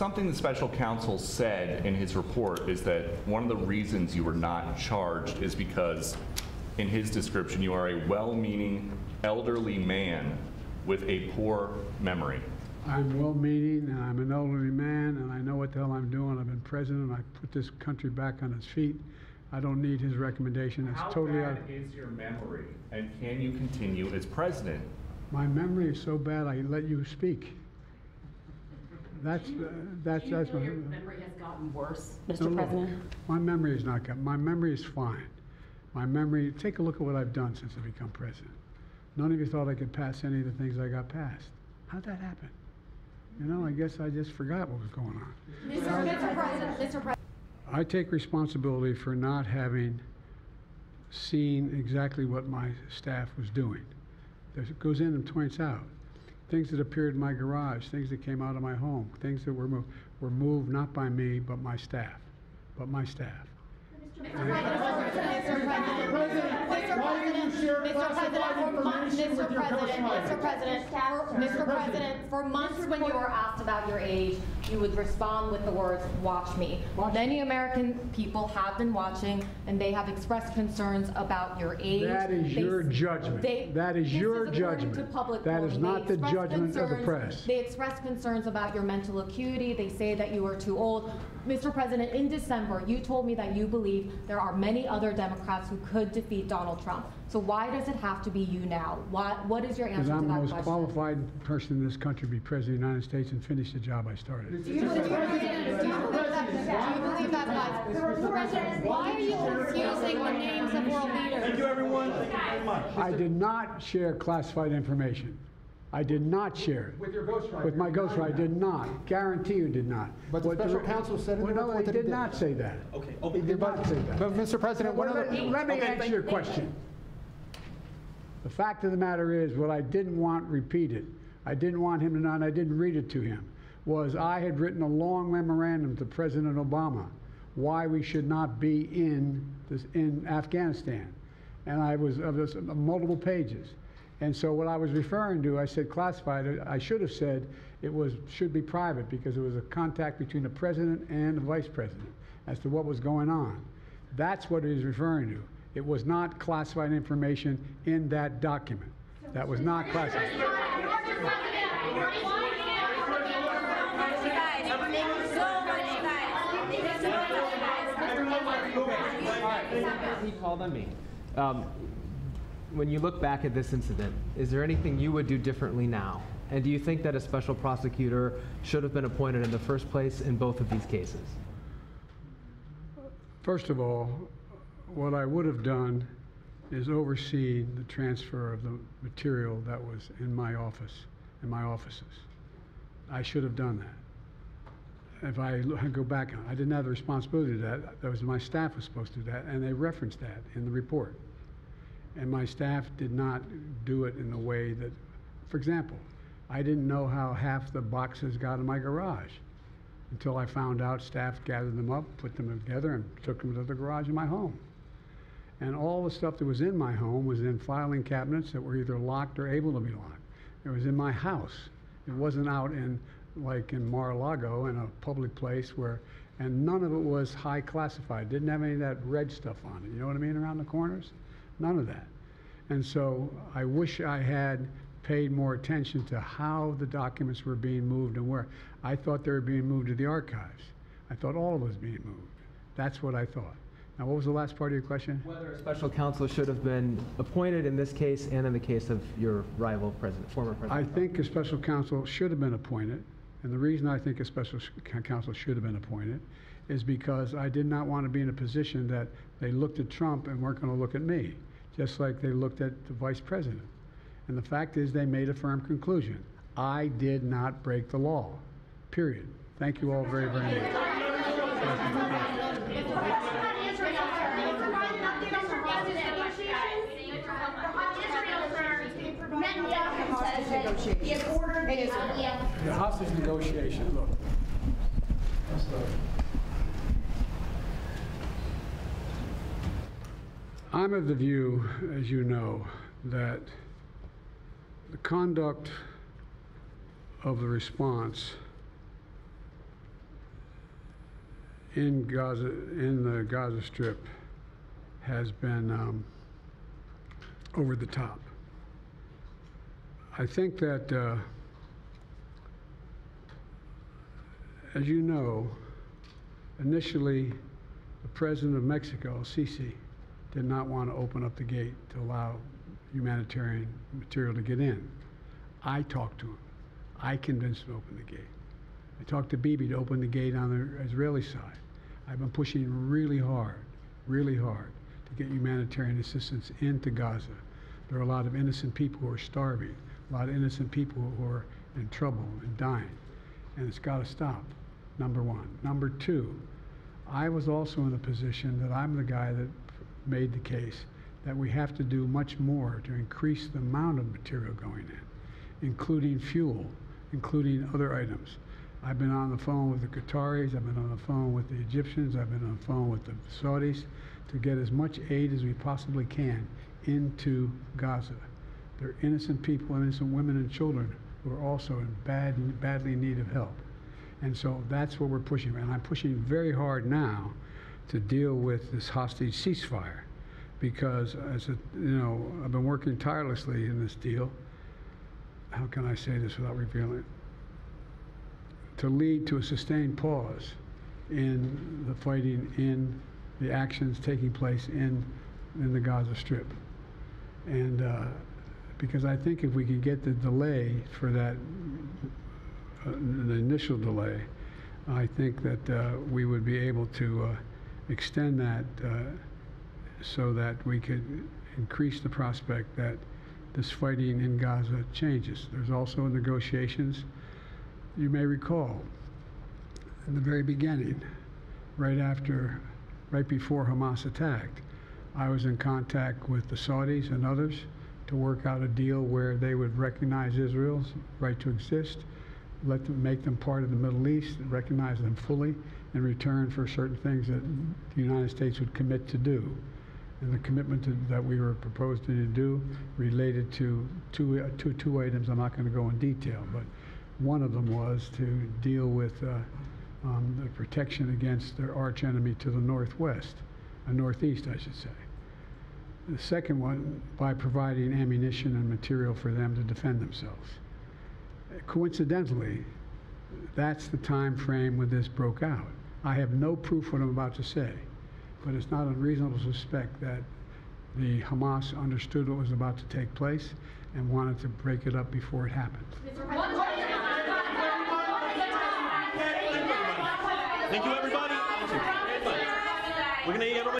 something the special counsel said in his report is that one of the reasons you were not charged is because, in his description, you are a well-meaning elderly man with a poor memory. I'm well-meaning, and I'm an elderly man, and I know what the hell I'm doing. I've been president, and I put this country back on its feet. I don't need his recommendation, it's How totally out. bad is your memory, and can you continue as president? My memory is so bad, I let you speak. That's, uh, that's, Do you that's. feel my- your memory has gotten worse, No, Mr. look, President? My memory is not good. My memory is fine. My memory, take a look at what I've done since I become president. None of you thought I could pass any of the things I got passed. How'd that happen? You know, I guess I just forgot what was going on. Mr. President, Mr. President. I take responsibility for not having seen exactly what my staff was doing. There- It goes in and points out things that appeared in my garage, things that came out of my home, things that were moved, were moved not by me, but my staff, but my staff. Mr. President, Mr. President, Why did you share Mr. classified President, information with Mr. President. Mr. President, Mr. President, for months when you were asked about your age, you would respond with the words, "Watch me." Watch. Many American people have been watching, and they have expressed concerns about your age. That is They- your judgment. they- That is your according judgment. to public That is not the judgment of the press. They express concerns about your mental acuity. They say that you are too old. Mr. President, in December, you told me that you believe there are many other Democrats who could defeat Donald Trump. So why does it have to be you now? Why, what is your answer to Because that I'm the most question? qualified person in this country to be president of the United States and finish the job I started. Do you, believe that, do you believe that, do you believe that, guys? Why are you confusing the names of world leaders? Thank you, everyone. Thank you very much. I did not share classified information. I did not share it. With your ghostwriter. With my ghostwriter, I did not. Guarantee you did not. But the What special counsel said in Well, the no, report he that he did did. not say that. Okay. He did not say that. But, Mr. President, one Well, of let, let me Okay, answer thank- your question. The fact of the matter is, what I didn't want repeated, I didn't want him to know, and I didn't read it to him, was I had written a long memorandum to President Obama why we should not be in this, in Afghanistan, and I was of this, multiple pages. And so what I was referring to, I said classified. I should have said it was should be private because it was a contact between the president and the vice president as to what was going on. That's what it is referring to. It was not classified information in that document. That was not classified. He called on me. Um, When you look back at this incident, is there anything you would do differently now? And do you think that a special prosecutor should have been appointed in the first place in both of these cases? First of all, what I would have done is oversee the transfer of the material that was in my office, in my offices. I should have done that. If I go back, I didn't have the responsibility to that. That was my staff was supposed to do that, and they referenced that in the report. And my staff did not do it in the way that, for example, I didn't know how half the boxes got in my garage until I found out staff gathered them up, put them together, and took them to the garage in my home. And all the stuff that was in my home was in filing cabinets that were either locked or able to be locked. It was in my house. It wasn't out in, like in Mar-a-Lago, in a public place where, and none of it was high classified. Didn't have any of that red stuff on it. You know what I mean? Around the corners? None of that. And so I wish I had paid more attention to how the documents were being moved and where. I thought they were being moved to the archives. I thought all of it was being moved. That's what I thought. Now, what was the last part of your question? Whether a special counsel should have been appointed in this case and in the case of your rival president, former president. I president? think a special counsel should have been appointed, and the reason I think a special sh- counsel should have been appointed is because I did not want to be in a position that they looked at Trump and weren't going to look at me, just like they looked at the vice president. And the fact is, they made a firm conclusion. I did not break the law, period. Thank you all very, very much. The hostage negotiation, look. I'm of the view, as you know, that the conduct of the response in Gaza, in the Gaza Strip has been um, over the top. I think that, uh, as you know, initially, the president of Mexico, Sisi, did not want to open up the gate to allow humanitarian material to get in. I talked to him. I convinced him to open the gate. I talked to Bibi to open the gate on the Israeli side. I've been pushing really hard, really hard to get humanitarian assistance into Gaza. There are a lot of innocent people who are starving, a lot of innocent people who are in trouble and dying. And it's got to stop, number one. Number two, I was also in the position that I'm the guy that made the case that we have to do much more to increase the amount of material going in, including fuel, including other items. I've been on the phone with the Qataris, I've been on the phone with the Egyptians, I've been on the phone with the Saudis to get as much aid as we possibly can into Gaza. There are innocent people, innocent women and children who are also in bad, badly need of help. And so that's what we're pushing. And I'm pushing very hard now to deal with this hostage ceasefire because, as a, you know, I've been working tirelessly in this deal. How can I say this without revealing it? To lead to a sustained pause in the fighting, in the actions taking place in, in the Gaza Strip. And uh, because I think if we could get the delay for that uh, the initial delay, I think that uh, we would be able to uh, extend that uh, so that we could increase the prospect that this fighting in Gaza changes. There's also negotiations, you may recall, in the very beginning, right after, right before Hamas attacked, I was in contact with the Saudis and others to work out a deal where they would recognize Israel's right to exist, let them make them part of the Middle East, recognize them fully in return for certain things that the United States would commit to do. And the commitment to, that we were proposing to do related to two, uh, two, two items. I'm not going to go in detail, but one of them was to deal with uh, um, the protection against their arch enemy to the northwest, uh, northeast, I should say. The second one, by providing ammunition and material for them to defend themselves. Coincidentally, that's the time frame when this broke out. I have no proof what I'm about to say, but it's not unreasonable to suspect that the Hamas understood what was about to take place and wanted to break it up before it happened. Thank you, everybody. We're get everybody.